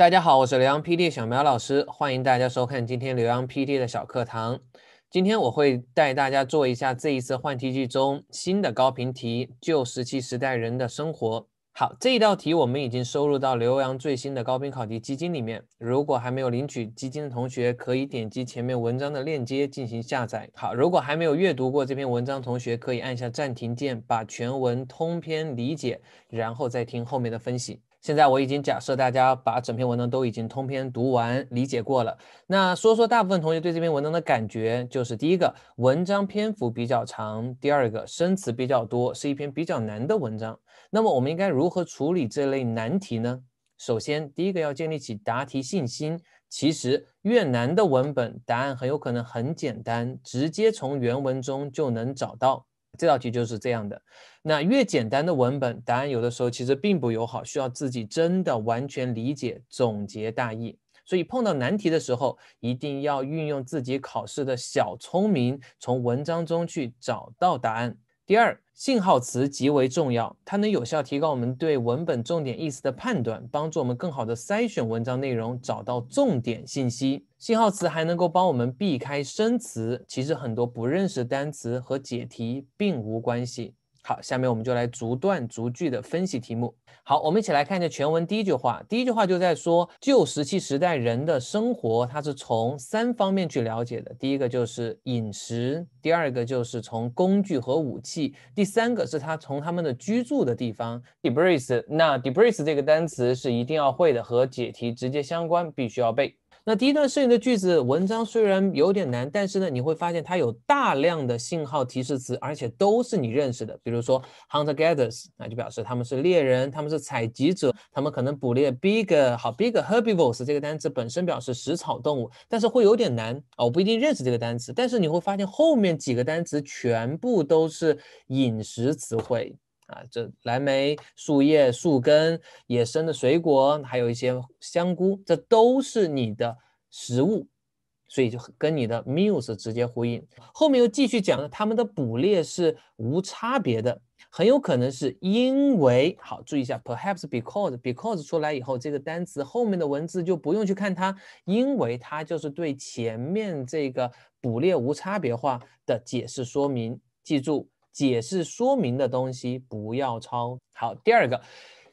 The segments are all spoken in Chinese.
大家好，我是刘洋 PT 小苗老师，欢迎大家收看今天刘洋 PT 的小课堂。今天我会带大家做一下这一次换题季中新的高频题——旧石器时代人的生活。好，这一道题我们已经收录到刘洋最新的高频考题基金里面。如果还没有领取基金的同学，可以点击前面文章的链接进行下载。好，如果还没有阅读过这篇文章，同学可以按下暂停键，把全文通篇理解，然后再听后面的分析。现在我已经假设大家把整篇文章都已经通篇读完、理解过了。那说说大部分同学对这篇文章的感觉，就是第一个，文章篇幅比较长；第二个，生词比较多，是一篇比较难的文章。那么我们应该如何处理这类难题呢？首先，第一个要建立起答题信心。其实越难的文本，答案很有可能很简单，直接从原文中就能找到。这道题就是这样的。那越简单的文本，答案有的时候其实并不友好，需要自己真的完全理解、总结大意。所以碰到难题的时候，一定要运用自己考试的小聪明，从文章中去找到答案。第二，信号词极为重要，它能有效提高我们对文本重点意思的判断，帮助我们更好的筛选文章内容，找到重点信息。信号词还能够帮我们避开生词，其实很多不认识单词和解题并无关系。好，下面我们就来逐段逐句的分析题目。好，我们一起来看一下全文第一句话。第一句话就在说旧石器时代人的生活，它是从三方面去了解的。第一个就是饮食，第二个就是从工具和武器，第三个是他从他们的居住的地方。debris，那 debris 这个单词是一定要会的，和解题直接相关，必须要背。那第一段适应的句子，文章虽然有点难，但是呢，你会发现它有大量的信号提示词，而且都是你认识的。比如说 hunter gatherers，那就表示他们是猎人，他们是采集者，他们可能捕猎 big 好 big herbivores 这个单词本身表示食草动物，但是会有点难啊，我不一定认识这个单词，但是你会发现后面几个单词全部都是饮食词汇。啊，这蓝莓、树叶、树根、野生的水果，还有一些香菇，这都是你的食物，所以就跟你的 meals 直接呼应。后面又继续讲了，他们的捕猎是无差别的，很有可能是因为，好，注意一下，perhaps because，because 出来以后，这个单词后面的文字就不用去看它，因为它就是对前面这个捕猎无差别化的解释说明，记住。解释说明的东西不要抄。好，第二个，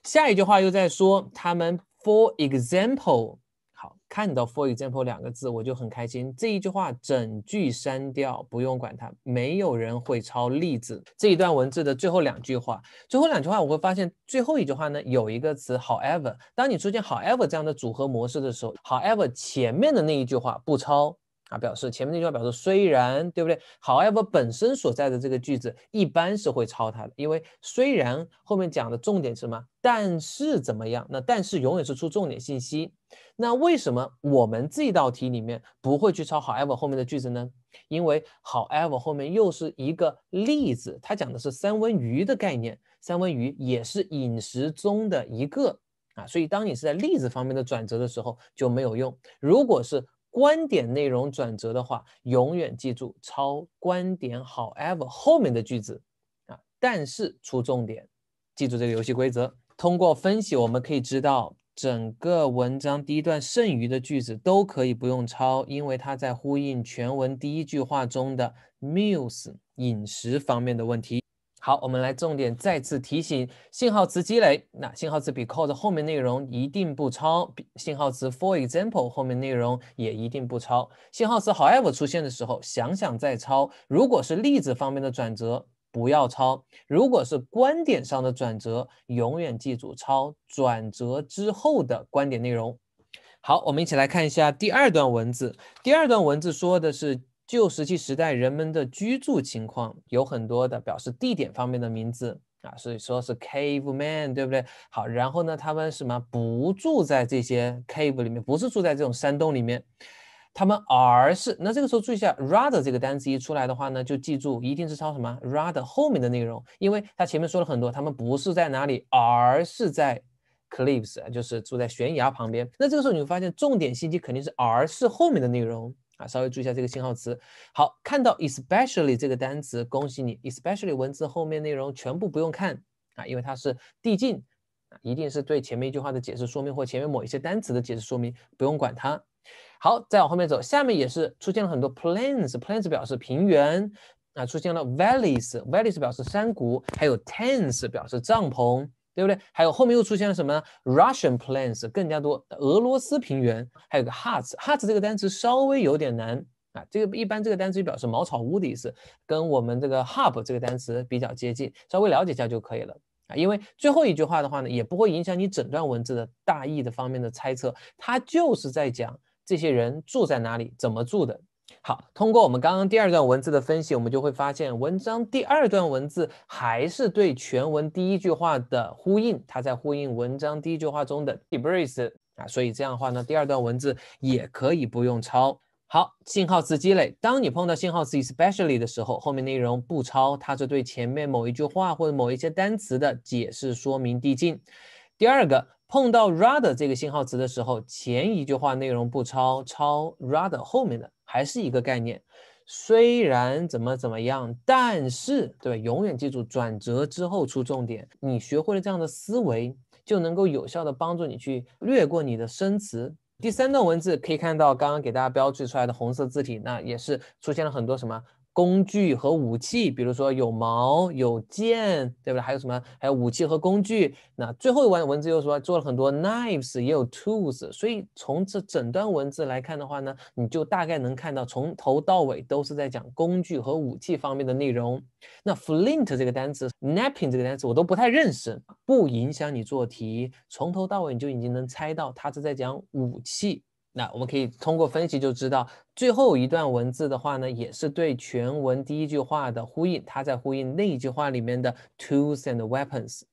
下一句话又在说他们。For example，好，看到 for example 两个字我就很开心。这一句话整句删掉，不用管它，没有人会抄例子。这一段文字的最后两句话，最后两句话我会发现最后一句话呢有一个词 however。当你出现 however 这样的组合模式的时候，however 前面的那一句话不抄。啊，表示前面那句话表示虽然，对不对？However，本身所在的这个句子一般是会抄它的，因为虽然后面讲的重点是什么？但是怎么样？那但是永远是出重点信息。那为什么我们这道题里面不会去抄 However 后面的句子呢？因为 However 后面又是一个例子，它讲的是三文鱼的概念，三文鱼也是饮食中的一个啊，所以当你是在例子方面的转折的时候就没有用。如果是观点内容转折的话，永远记住抄观点。However 后面的句子啊，但是出重点，记住这个游戏规则。通过分析，我们可以知道整个文章第一段剩余的句子都可以不用抄，因为它在呼应全文第一句话中的 meals 饮食方面的问题。好，我们来重点再次提醒信号词积累。那信号词 because 后面内容一定不抄，信号词 for example 后面内容也一定不抄。信号词 however 出现的时候，想想再抄。如果是例子方面的转折，不要抄；如果是观点上的转折，永远记住抄转折之后的观点内容。好，我们一起来看一下第二段文字。第二段文字说的是。旧石器时代人们的居住情况有很多的表示地点方面的名字啊，所以说是 cave man，对不对？好，然后呢，他们什么不住在这些 cave 里面，不是住在这种山洞里面，他们而是那这个时候注意一下，rather 这个单词一出来的话呢，就记住一定是抄什么 rather 后面的内容，因为他前面说了很多，他们不是在哪里，而是在 cliffs，就是住在悬崖旁边。那这个时候你会发现重点信息肯定是而是后面的内容。啊，稍微注意一下这个信号词。好，看到 especially 这个单词，恭喜你，especially 文字后面内容全部不用看啊，因为它是递进啊，一定是对前面一句话的解释说明或前面某一些单词的解释说明，不用管它。好，再往后面走，下面也是出现了很多 plains，plains 表示平原啊，出现了 valleys，valleys 表示山谷，还有 tents 表示帐篷，对不对？还有后面又出现了什么呢？Russian plains 更加多，俄罗斯平原，还有个 huts，huts 这个单词稍微有点难啊，这个一般这个单词表示茅草屋的意思，跟我们这个 hub 这个单词比较接近，稍微了解一下就可以了啊。因为最后一句话的话呢，也不会影响你整段文字的大意的方面的猜测，它就是在讲。这些人住在哪里？怎么住的？好，通过我们刚刚第二段文字的分析，我们就会发现，文章第二段文字还是对全文第一句话的呼应，它在呼应文章第一句话中的 debrief 啊，所以这样的话呢，第二段文字也可以不用抄。好，信号词积累，当你碰到信号词 especially 的时候，后面内容不抄，它是对前面某一句话或者某一些单词的解释说明递进。第二个。碰到 rather 这个信号词的时候，前一句话内容不抄，抄 rather 后面的还是一个概念。虽然怎么怎么样，但是对，永远记住转折之后出重点。你学会了这样的思维，就能够有效的帮助你去略过你的生词。第三段文字可以看到，刚刚给大家标注出来的红色字体，那也是出现了很多什么？工具和武器，比如说有矛有剑，对不对？还有什么？还有武器和工具。那最后一段文字又说做了很多 knives，也有 tools。所以从这整段文字来看的话呢，你就大概能看到从头到尾都是在讲工具和武器方面的内容。那 flint 这个单词，napping 这个单词我都不太认识，不影响你做题，从头到尾你就已经能猜到它是在讲武器。那我们可以通过分析就知道，最后一段文字的话呢，也是对全文第一句话的呼应，它在呼应那一句话里面的 tools and weapons。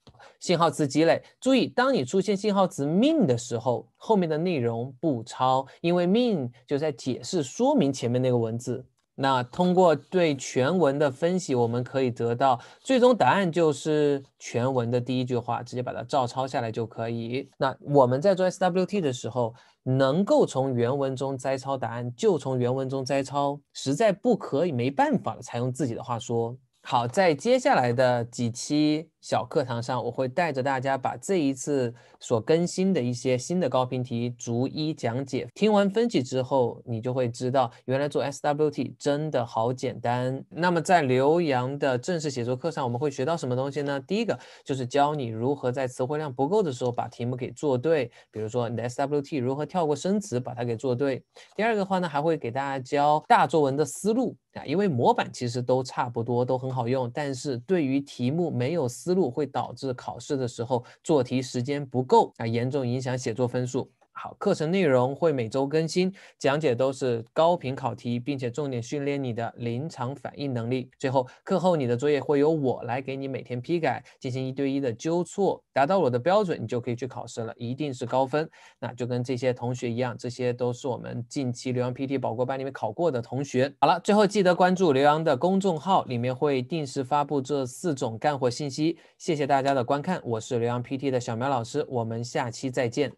信号词积累，注意，当你出现信号词 mean 的时候，后面的内容不抄，因为 mean 就在解释说明前面那个文字。那通过对全文的分析，我们可以得到最终答案就是全文的第一句话，直接把它照抄下来就可以。那我们在做 SWT 的时候，能够从原文中摘抄答案，就从原文中摘抄；实在不可以，没办法了，才用自己的话说。好，在接下来的几期小课堂上，我会带着大家把这一次所更新的一些新的高频题逐一讲解。听完分析之后，你就会知道，原来做 SWT 真的好简单。那么在刘洋的正式写作课上，我们会学到什么东西呢？第一个就是教你如何在词汇量不够的时候把题目给做对，比如说你的 SWT 如何跳过生词把它给做对。第二个话呢，还会给大家教大作文的思路。啊，因为模板其实都差不多，都很好用，但是对于题目没有思路，会导致考试的时候做题时间不够啊，严重影响写作分数。好，课程内容会每周更新，讲解都是高频考题，并且重点训练你的临场反应能力。最后，课后你的作业会由我来给你每天批改，进行一对一的纠错，达到我的标准，你就可以去考试了，一定是高分。那就跟这些同学一样，这些都是我们近期刘洋 PT 保过班里面考过的同学。好了，最后记得关注刘洋的公众号，里面会定时发布这四种干货信息。谢谢大家的观看，我是刘洋 PT 的小苗老师，我们下期再见。